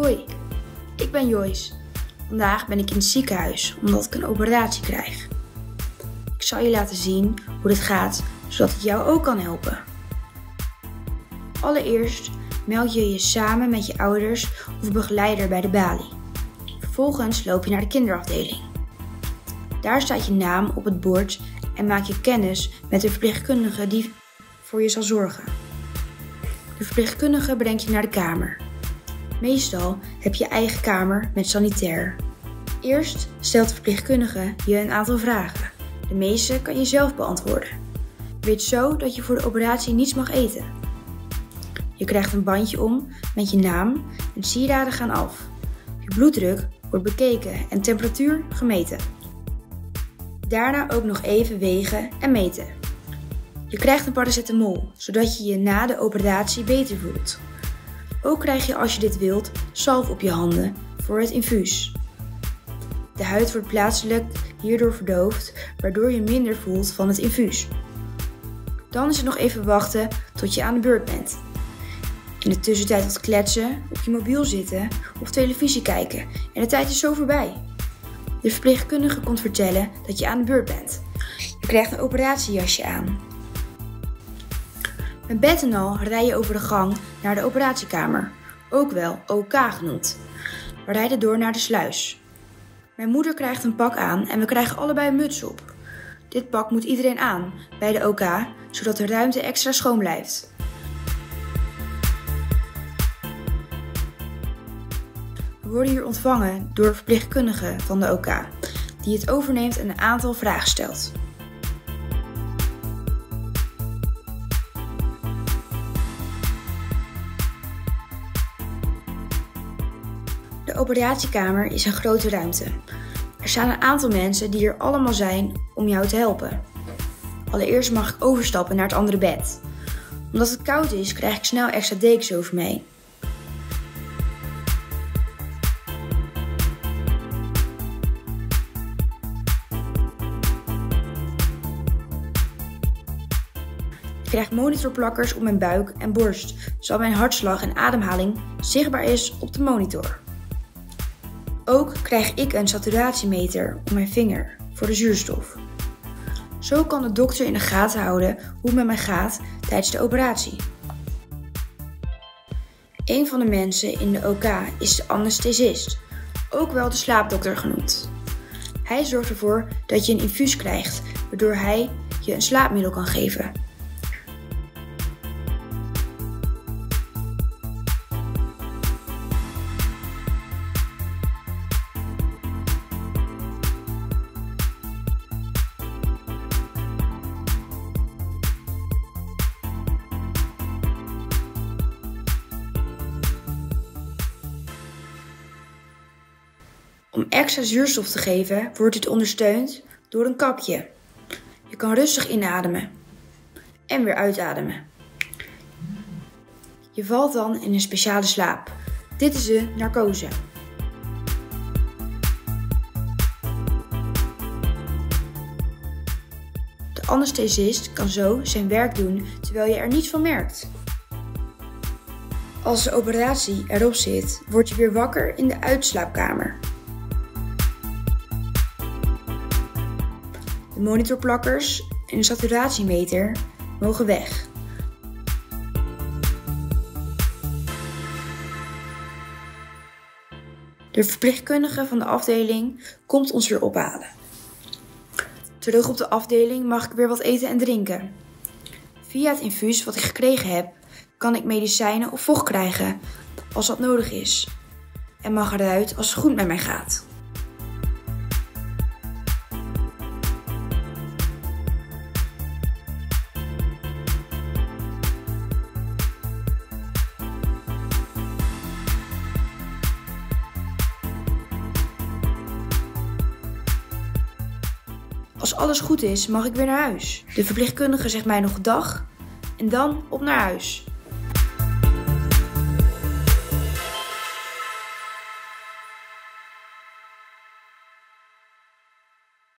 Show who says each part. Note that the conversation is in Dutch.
Speaker 1: Hoi, ik ben Joyce. Vandaag ben ik in het ziekenhuis omdat ik een operatie krijg. Ik zal je laten zien hoe dit gaat, zodat het jou ook kan helpen. Allereerst meld je je samen met je ouders of begeleider bij de balie. Vervolgens loop je naar de kinderafdeling. Daar staat je naam op het bord en maak je kennis met de verpleegkundige die voor je zal zorgen. De verpleegkundige brengt je naar de kamer. Meestal heb je eigen kamer met sanitair. Eerst stelt de verpleegkundige je een aantal vragen. De meeste kan je zelf beantwoorden. Weet zo dat je voor de operatie niets mag eten. Je krijgt een bandje om met je naam en sieraden gaan af. Je bloeddruk wordt bekeken en temperatuur gemeten. Daarna ook nog even wegen en meten. Je krijgt een paracetamol, zodat je je na de operatie beter voelt. Ook krijg je als je dit wilt zalf op je handen voor het infuus. De huid wordt plaatselijk hierdoor verdoofd, waardoor je minder voelt van het infuus. Dan is het nog even wachten tot je aan de beurt bent. In de tussentijd wat kletsen, op je mobiel zitten of televisie kijken en de tijd is zo voorbij. De verpleegkundige komt vertellen dat je aan de beurt bent. Je krijgt een operatiejasje aan. Met bed en al rij je over de gang naar de operatiekamer, ook wel OK genoemd. We rijden door naar de sluis. Mijn moeder krijgt een pak aan en we krijgen allebei een muts op. Dit pak moet iedereen aan bij de OK, zodat de ruimte extra schoon blijft. We worden hier ontvangen door verpleegkundigen van de OK, die het overneemt en een aantal vragen stelt. De operatiekamer is een grote ruimte. Er staan een aantal mensen die er allemaal zijn om jou te helpen. Allereerst mag ik overstappen naar het andere bed. Omdat het koud is, krijg ik snel extra dekens over me heen. Ik krijg monitorplakkers op mijn buik en borst, zodat mijn hartslag en ademhaling zichtbaar is op de monitor. Ook krijg ik een saturatiemeter op mijn vinger voor de zuurstof. Zo kan de dokter in de gaten houden hoe het met mij gaat tijdens de operatie. Een van de mensen in de OK is de anesthesist, ook wel de slaapdokter genoemd. Hij zorgt ervoor dat je een infuus krijgt, waardoor hij je een slaapmiddel kan geven. Om extra zuurstof te geven wordt dit ondersteund door een kapje. Je kan rustig inademen en weer uitademen. Je valt dan in een speciale slaap. Dit is de narcose. De anesthesist kan zo zijn werk doen terwijl je er niets van merkt. Als de operatie erop zit, word je weer wakker in de uitslaapkamer. De monitorplakkers en de saturatiemeter mogen weg. De verpleegkundige van de afdeling komt ons weer ophalen. Terug op de afdeling mag ik weer wat eten en drinken. Via het infuus wat ik gekregen heb, kan ik medicijnen of vocht krijgen als dat nodig is. En mag eruit als het goed met mij gaat. Als alles goed is, mag ik weer naar huis. De verpleegkundige zegt mij nog dag en dan op naar huis.